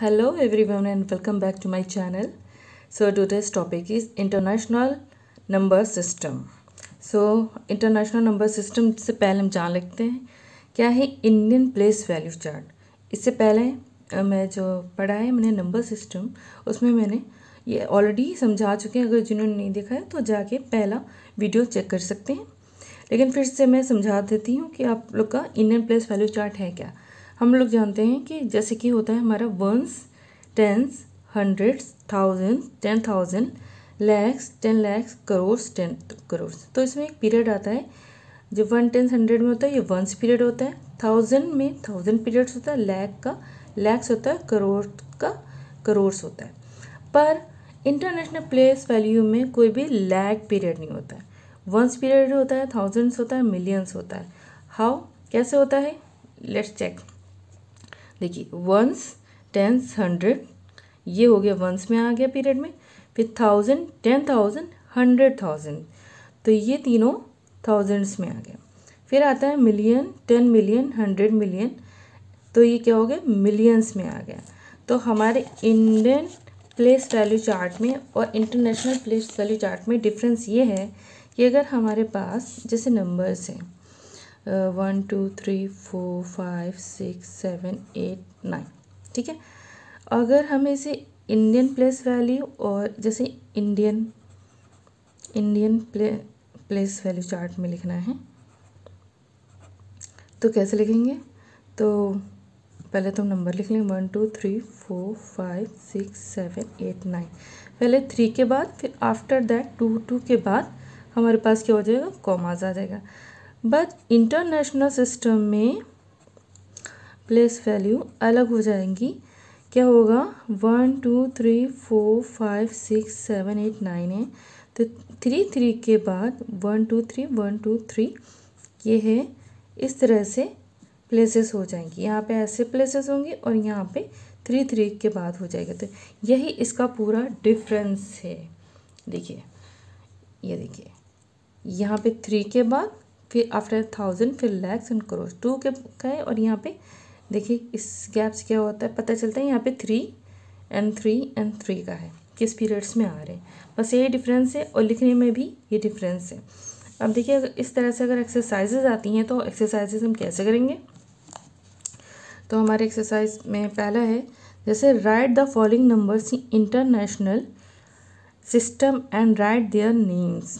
Hello, everyone, and welcome back to my channel. So, today's topic is international number system. So, international number system से पहले हम जान लेते हैं, क्या है इंडियन प्लेस वैल्यू चार्ट इससे पहले मैं जो पढ़ा है, मैंने नंबर सिस्टम उसमें मैंने ये ऑलरेडी समझा चुके हैं अगर जिन्होंने नहीं देखा है तो जाके पहला वीडियो चेक कर सकते हैं लेकिन फिर से मैं समझा देती हूँ कि आप लोग का इंडियन प्लेस वैल्यू चार्ट है क्या हम लोग जानते हैं कि जैसे कि होता है हमारा ones, tens, hundreds thousand ten thousand, lakhs, ten lakhs crores ten crores तो इसमें एक पीरियड आता है जो वन टेंस हंड्रेड में होता है, ये वंस पीरियड होता है। थाउज़ेंड में थाउज़ेंड पीरियड्स होता है, लैक का, लैक्स होता है, करोड़ का करोर्स होता है। पर इंटरनेशनल प्लेस वैल्यू में कोई भी लैक पीरियड नहीं होता है। वंस पीरियड होता है, थाउजेंड्स होता है, मिलियंस होता है। हाउ? कैसे होता है? Let's check. देखिए वंस टेंस हंड्रेड ये हो गया वंस में आ गया पीरियड में, फिर thousand ten thousand hundred thousand तो ये तीनों थाउजेंड्स में आ गया। फिर आता है million ten million hundred million तो ये क्या हो गया? मिलियंस में आ गया। तो हमारे इंडियन प्लेस वैल्यू चार्ट में और इंटरनेशनल प्लेस वैल्यू चार्ट में डिफरेंस ये है कि अगर हमारे पास जैसे नंबर्स हैं one, two, three, four, five, six, seven, eight, nine. ठीक है? अगर हमें इसे इंडियन प्लेस वैल्यू और जैसे Indian Indian play, place value chart में लिखना है तो कैसे लिखेंगे? तो पहले तो नंबर लिख लें। One, two, three, four, five, six, seven, eight, nine. पहले थ्री के बाद, फिर आफ्टर दैट टू टू के बाद हमारे पास क्या हो जाएगा? कॉमाज आ जाएगा। बट इंटरनेशनल सिस्टम में प्लेस वैल्यू अलग हो जाएँगी। क्या होगा? One two three four five six seven eight nine है। तो थ्री थ्री के बाद one two three one two three ये है। इस तरह से प्लेसेस हो जाएँगी। यहाँ पे ऐसे प्लेसेस होंगे और यहाँ पे थ्री थ्री के बाद हो जाएगा। तो यही इसका पूरा डिफरेंस है। देखिए, ये देखिए, यहाँ पे थ्री के बाद फिर आफ्टर थाउज़ेंड फिर लैक्स एंड करोड़ टू के का है और यहाँ पे देखिए इस गैप से क्या होता है, पता चलता है यहाँ पे three and three and three का है, किस पीरियड्स में आ रहे हैं। बस ये डिफरेंस है और लिखने में भी ये डिफरेंस है। अब देखिए इस तरह से अगर एक्सरसाइजेज आती हैं तो एक्सरसाइजेज हम कैसे करेंगे? तो हमारे एक्सरसाइज में पहला है, जैसे write the following numbers international system and write their names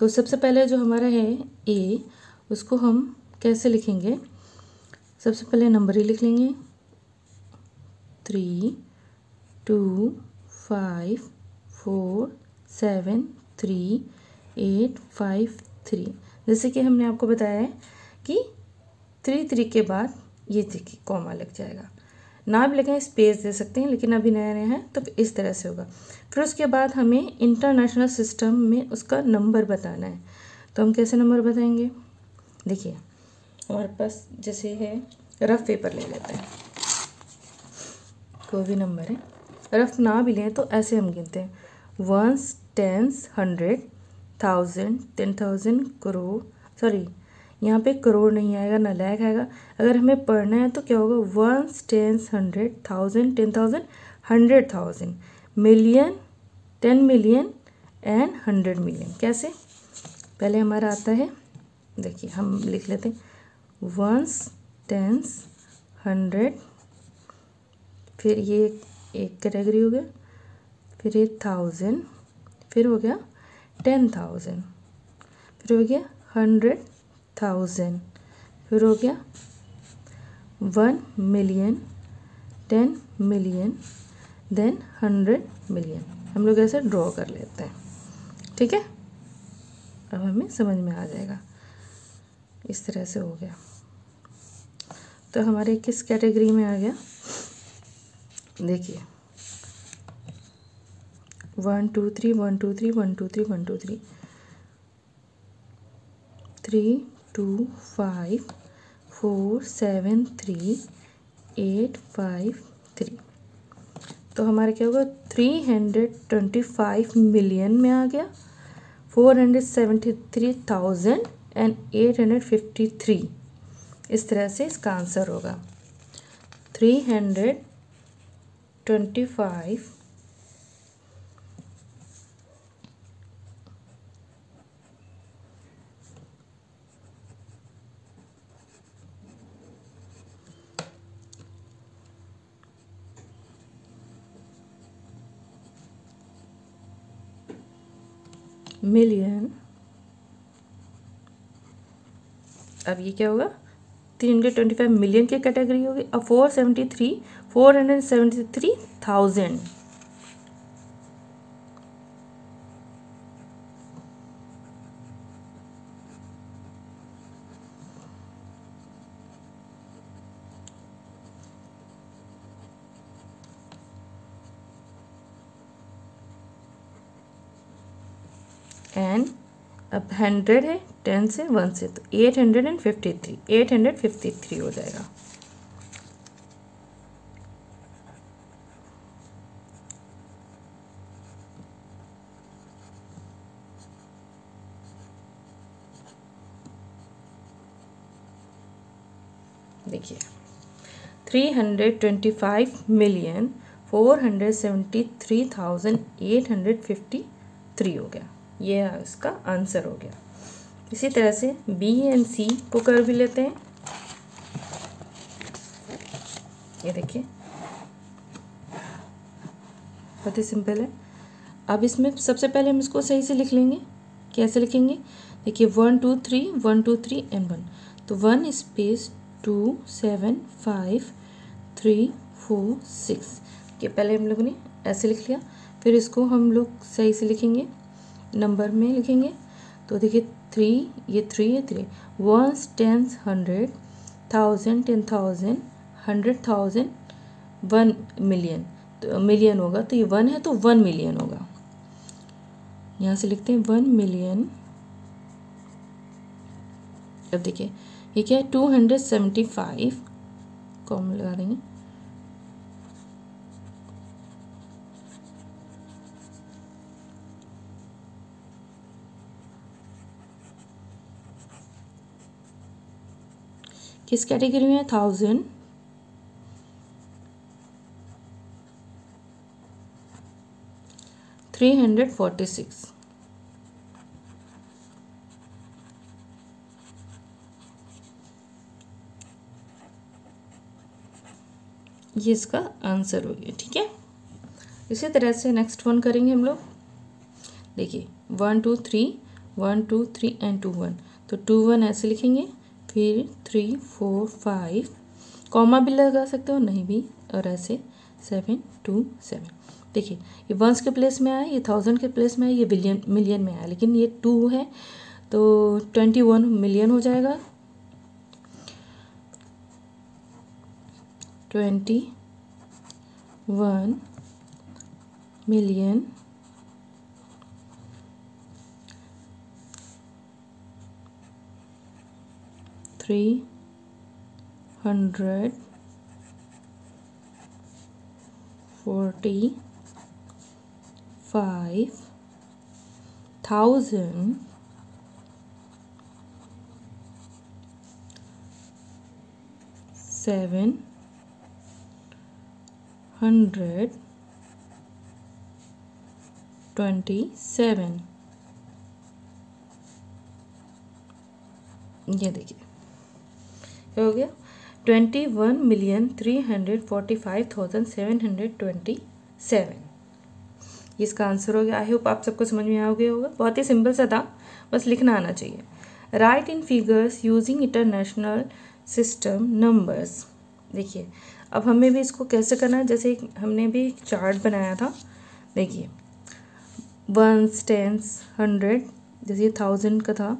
तो सबसे पहले जो हमारा है ए उसको हम कैसे लिखेंगे? सबसे पहले नंबर ही लिख लेंगे। Three two five four seven three eight five three जैसे कि हमने आपको बताया है कि थ्री थ्री के बाद ये देखिए कॉमा लग जाएगा। ना भी लिखें स्पेस दे सकते हैं, लेकिन अभी नया नया है तो इस तरह से होगा। फिर उसके बाद हमें इंटरनेशनल सिस्टम में उसका नंबर बताना है। तो हम कैसे नंबर बताएँगे? देखिए, हमारे पास जैसे है रफ पेपर ले लेते हैं। कोई भी नंबर है रफ ना भी लें तो ऐसे हम गिनते हैं। Ones tens hundred thousand ten thousand crore sorry यहाँ पे करोड़ नहीं आएगा, ना लैक आएगा। अगर हमें पढ़ना है तो क्या होगा? Ones tens hundred thousand ten thousand hundred thousand million ten million and hundred million कैसे? पहले हमारा आता है। देखिए, हम लिख लेते हैं। वंस टेंस हंड्रेड फिर ये एक कैटेगरी हो गया। फिर ये थाउज़ेंड फिर हो गया टेन थाउज़ेंड फिर हो गया हंड्रेड थाउज़ेंड फिर हो गया one million ten million then hundred million हम लोग ऐसे ड्रॉ कर लेते हैं। ठीक है? अब हमें समझ में आ जाएगा। इस तरह से हो गया। तो हमारे किस कैटेगरी में आ गया? देखिए। One two three one two three one two three one two three three two five four seven three eight five three तो हमारा क्या होगा? Three hundred twenty five million में आ गया। Four hundred seventy three thousand and eight hundred fifty three इस तरह से इसका आंसर होगा। Three hundred twenty five million. अब ये क्या होगा? Three hundred twenty five million की कैटेगरी होगी। अब four seventy three four hundred seventy three thousand and अब हंड्रेड है, टेन से वन से तो eight hundred and fifty three, eight hundred fifty three हो जाएगा। देखिए three hundred twenty five million four hundred seventy three thousand eight hundred fifty three हो गया। ये इसका आंसर हो गया। इसी तरह से बी एंड सी को कर भी लेते हैं। ये देखिए। बहुत ही सिंपल है। अब इसमें सबसे पहले हम इसको सही से लिख लेंगे। कैसे लिखेंगे? देखिए, one, two, three, one, two, three and one तो one space two, seven, five, three, four, six. ये पहले हम लोगों ने ऐसे लिख लिया। फिर इसको हम लोग सही से लिखेंगे। नंबर में लिखेंगे। तो देखिए थ्री ये थ्री है three ones tens hundred thousand ten thousand hundred thousand one million तो मिलियन होगा तो ये वन है तो वन मिलियन होगा। यहाँ से लिखते हैं वन मिलियन अब देखिए, ये क्या है? Two hundred seventy five comma लगा देंगे। किस कैटेगरी में thousand three hundred forty six ये इसका आंसर हो गया, ठीक है? इसी तरह से नेक्स्ट वन करेंगे हम लोग। देखिए one two three one two three and two one तो टू वन ऐसे लिखेंगे। फिर थ्री फोर फाइव कॉमा भी लगा सकते हो, नहीं भी, और ऐसे सेवन टू सेवन देखिए, ये वंस के प्लेस में आया, ये थाउज़ेंड के प्लेस में आया, ये बिलियन मिलियन में आया, लेकिन ये टू है तो ट्वेंटी वन मिलियन हो जाएगा. Twenty one million three hundred forty five thousand seven hundred twenty seven ये देखिए हो गया। Twenty one million three hundred forty five thousand seven hundred twenty seven इसका आंसर हो गया। आई होप आप सबको समझ में आ गया होगा। बहुत ही सिंपल सा था। बस लिखना आना चाहिए। Write in figures using international system numbers देखिए, अब हमें भी इसको कैसे करना है? जैसे हमने भी एक चार्ट बनाया था। देखिए वंस टेंस हंड्रेड जैसे थाउज़ेंड का था।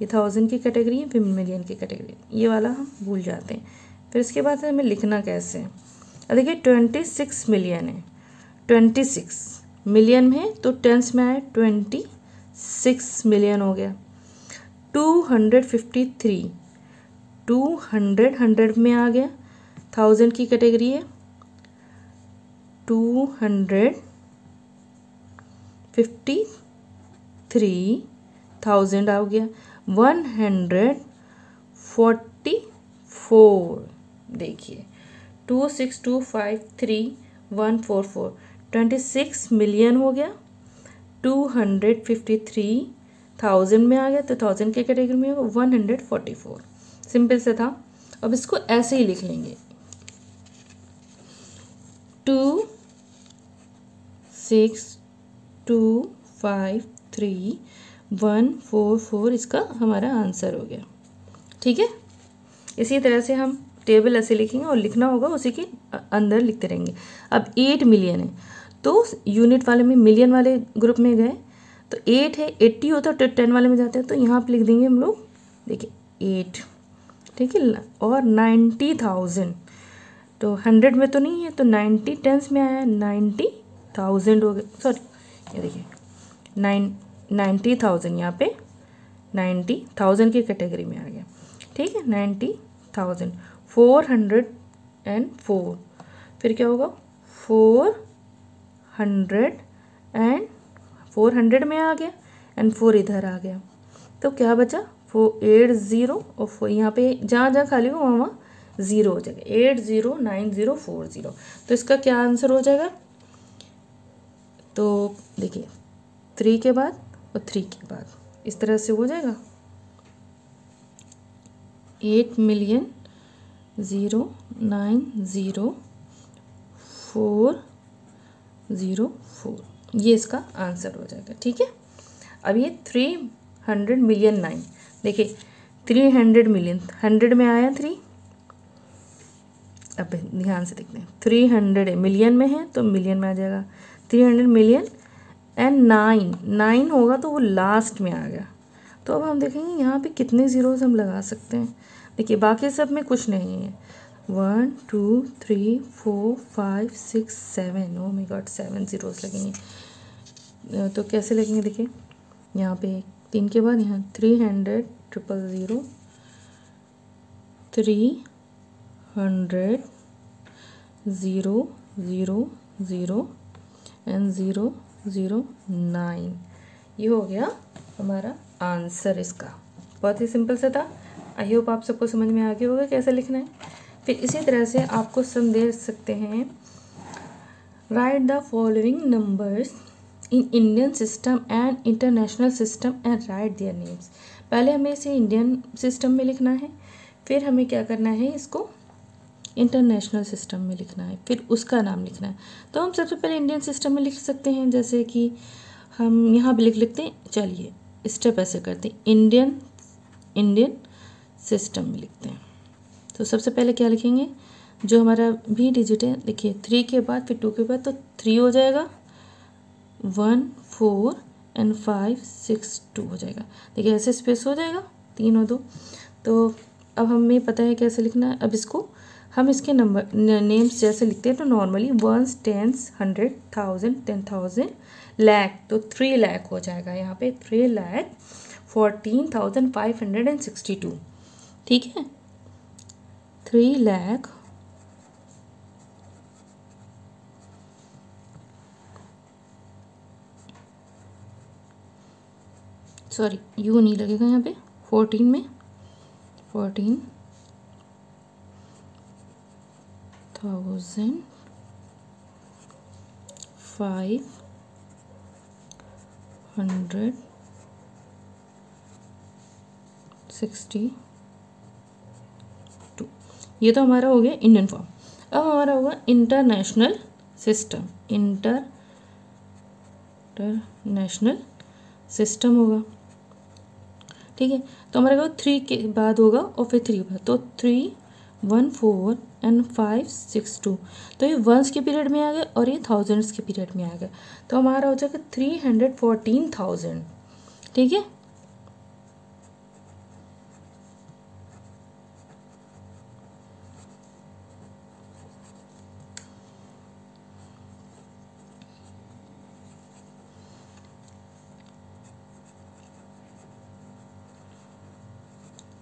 ये थाउज़ेंड की कैटेगरी है, फिर मिलियन की कैटेगरी ये वाला हम भूल जाते हैं। फिर इसके बाद हमें लिखना कैसे है? देखिए ट्वेंटी सिक्स मिलियन है। ट्वेंटी सिक्स मिलियन में तो टेंस में आए ट्वेंटी सिक्स मिलियन हो गया। Two hundred fifty three two hundred hundred में आ गया। थाउज़ेंड की कैटेगरी है। Two hundred fifty three thousand आ गया। वन हंड्रेड फोर्टी फोर देखिए two six two five three one four four twenty six million हो गया two hundred fifty three thousand में आ गया तो थाउज़ेंड के कैटेगरी में होगा one hundred forty four simple से था। अब इसको ऐसे ही लिख लेंगे। Two six two five three one, four four, इसका हमारा आंसर हो गया। ठीक है? इसी तरह से हम टेबल ऐसे लिखेंगे और लिखना होगा, उसी के अंदर लिखते रहेंगे। अब एट मिलियन है। तो यूनिट वाले में मिलियन वाले ग्रुप में गए। तो एट है एट्टी होता है तो टेन वाले में जाते हैं। तो यहाँ पर लिख देंगे हम लोग, देखिए एट ठीक है? और नाइन्टी थाउज़ेंड तो हंड्रेड में तो नहीं है तो नाइन्टी टेंस में आया नाइन्टी थाउज़ेंड हो गया। सॉरी ये देखिए नाइन नाइन्टी थाउज़ेंड यहाँ पे नाइन्टी थाउज़ेंड की कैटेगरी में आ गया। ठीक है ninety thousand. Four hundred and four. फिर क्या होगा? Four hundred and four hundred में आ गया एंड फोर इधर आ गया। तो क्या बचा? फोर एट ज़ीरो और फोर यहाँ पे जहाँ जहाँ खाली हो वहाँ वहाँ ज़ीरो हो जाएगा। Eight zero nine zero four zero. तो इसका क्या आंसर हो जाएगा? तो देखिए थ्री के बाद और थ्री के बाद। इस तरह से हो जाएगा? Eight million zero nine zero four zero four ये इसका आंसर हो जाएगा, ठीक है? अब ये थ्री हंड्रेड मिलियन नाइन देखिए थ्री हंड्रेड मिलियन हंड्रेड में आया थ्री अब ध्यान से देखते हैं। थ्री हंड्रेड मिलियन में है तो मिलियन में आ जाएगा। Three hundred million and nine nine होगा तो वो लास्ट में आ गया। तो अब हम देखेंगे यहाँ पे कितने ज़ीरोज़ हम लगा सकते हैं। देखिए, बाकी सब में कुछ नहीं है। One two three four five six seven oh my God seven zeros लगेंगे। तो कैसे लगेंगे देखिए? यहाँ पे तीन के बाद यहाँ three hundred triple zero three hundred zero zero zero and zero zero nine. ये हो गया हमारा आंसर इसका। बहुत ही सिंपल सा था। आई होप आप सबको समझ में आ गया होगा कैसे लिखना है। फिर इसी तरह से आपको सम दे सकते हैं। Write the following numbers in Indian system and international system and write their names पहले हमें इसे इंडियन सिस्टम में लिखना है। फिर हमें क्या करना है इसको इंटरनेशनल सिस्टम में लिखना है, फिर उसका नाम लिखना है। तो हम सबसे पहले इंडियन सिस्टम में लिख सकते हैं, जैसे कि हम यहाँ भी लिख लिखते हैं, चलिए स्टेप ऐसे करते हैं। इंडियन इंडियन सिस्टम में लिखते हैं। तो सबसे पहले क्या लिखेंगे? जो हमारा भी डिजिट है, देखिए थ्री के बाद, फिर टू के बाद तो थ्री हो जाएगा। One four and five six two हो जाएगा। देखिए, ऐसे स्पेस हो जाएगा, तीन और दो। तो अब हमें पता है कैसे लिखना है। अब इसको हम इसके नंबर नेम्स जैसे लिखते हैं तो normally ones tens hundred thousand ten thousand lakh तो थ्री लैख हो जाएगा। यहाँ पे three lakh fourteen thousand five hundred and sixty two ठीक है? थ्री लैख सॉरी यू नहीं लगेगा यहाँ पे। फोर्टीन में? Fourteen thousand five hundred sixty ये तो हमारा हो गया इंडियन फॉर्म अब हमारा होगा international system inter international system होगा। ठीक है? तो हमारे पास थ्री के बाद होगा और फिर थ्री के बाद. तो three one four and five six two. तो ये वंस के पीरियड में आ गए और ये थाउजेंड्स के पीरियड में आ गए। तो हमारा हो जाएगा थ्री हंड्रेड फोर्टीन थाउज़ेंड। ठीक है?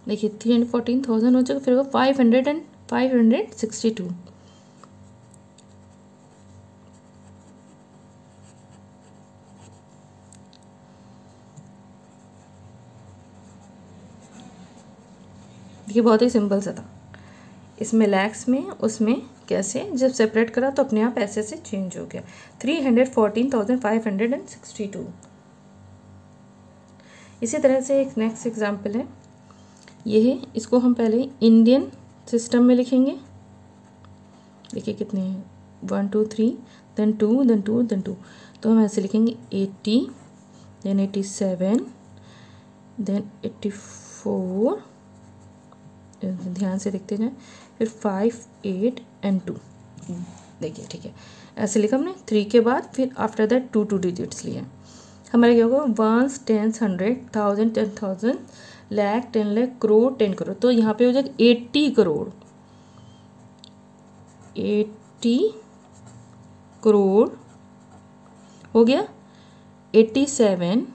देखिए थ्री हंड्रेड फोर्टीन थाउज़ेंड हो जाएगा फिर होगा five hundred and five hundred sixty two देखिए बहुत ही सिंपल सा था। इसमें लैक्स में, उसमें कैसे, जब सेपरेट करा तो अपने आप ऐसे से चेंज हो गया। Three hundred fourteen thousand five hundred and sixty two इसी तरह से एक नेक्स्ट एग्ज़ाम्पल है। ये है, इसको हम पहले इंडियन सिस्टम में लिखेंगे। देखिए कितने हैं। One two three then two then two then two तो हम ऐसे लिखेंगे eighty then eighty seven then eighty four ध्यान से देखते जाएँ। फिर फाइव एट एंड टू देखिए, ठीक है। ऐसे लिखा हमने। थ्री के बाद फिर after that two two digits लिए। हमारा क्या होगा? Ones tens hundred thousand ten thousand lakh ten lakh crore ten crore. तो यहाँ पे हो जाएगा एट्टी करोड़। एट्टी करोड़ हो गया। Eighty seven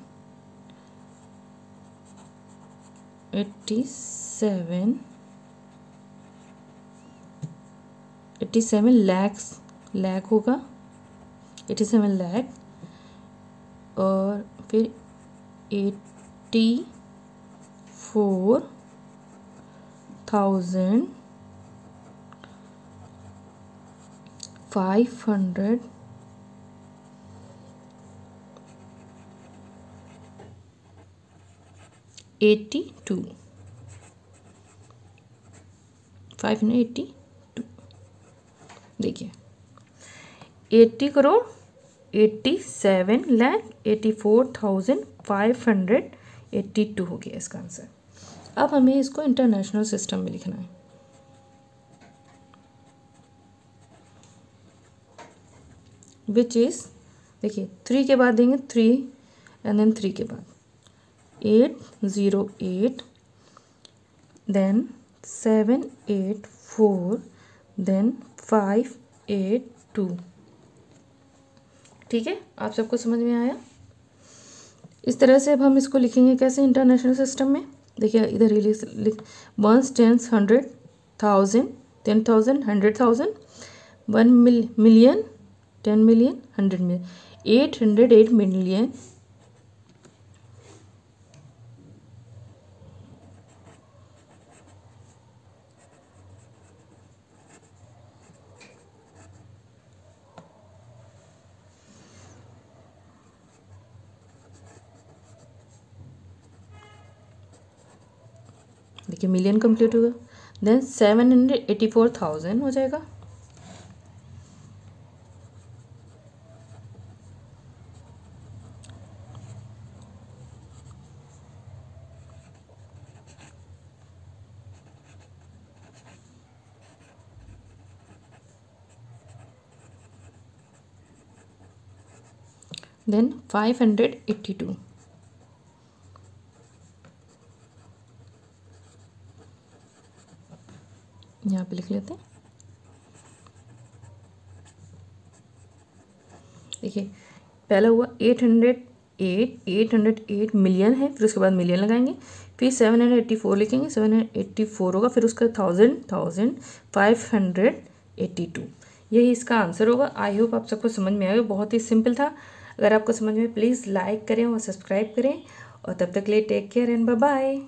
eighty seven eighty seven lakhs lakh होगा। एट्टी सेवन लैक और फिर eighty four thousand five hundred eighty two five hundred eighty two देखिए eighty crore eighty seven lakh eighty four thousand five hundred eighty two हो गया इसका answer अब हमें इसको इंटरनेशनल सिस्टम में लिखना है। विच इज़ देखिए थ्री के बाद देंगे थ्री एंड देन थ्री के बाद। Eight zero eight then seven eight four then five eight two ठीक है? आप सबको समझ में आया? इस तरह से अब हम इसको लिखेंगे कैसे इंटरनेशनल सिस्टम में? देखिए, इधर ही लिख ones tens hundred thousand ten thousand hundred thousand one mil million ten million hundred million eight hundred eight million देखिए मिलियन कंप्लीट होगा। Then seven hundred eighty four thousand हो जाएगा। हंड्रेड एट्टी टू यहाँ पे लिख लेते हैं। देखिए, पहला हुआ eight hundred eight eight hundred eight million है, फिर उसके बाद मिलियन लगाएँगे, फिर सेवन हंड्रेड एट्टी फोर लिखेंगे सेवन हंड्रेड एट्टी फोर होगा, फिर उसका thousand thousand five hundred eighty two यही इसका आंसर होगा। आई होप आप सबको समझ में आएगा बहुत ही सिंपल था। अगर आपको समझ में प्लीज़ लाइक करें और सब्सक्राइब करें। और तब तक के लिए take care and bye bye